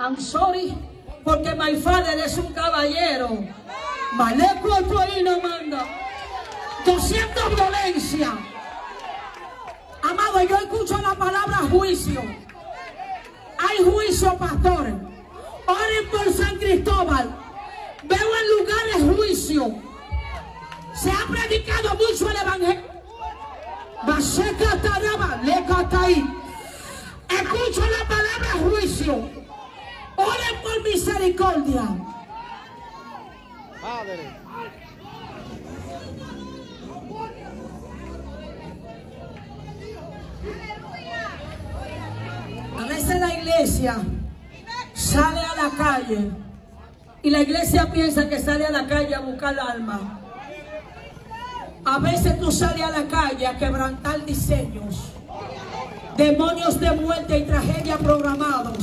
I'm sorry, porque my father es un caballero. Maleco ahí no manda. 200 violencia. Amado, yo escucho la palabra juicio. Hay juicio, pastor. Oren por San Cristóbal. Veo en lugares juicio. Se ha predicado mucho el evangelio. Escucho la palabra juicio. Misericordia. Padre. A veces la iglesia sale a la calle y la iglesia piensa que sale a la calle a buscar alma. A veces tú sales a la calle a quebrantar diseños, demonios de muerte y tragedia programados.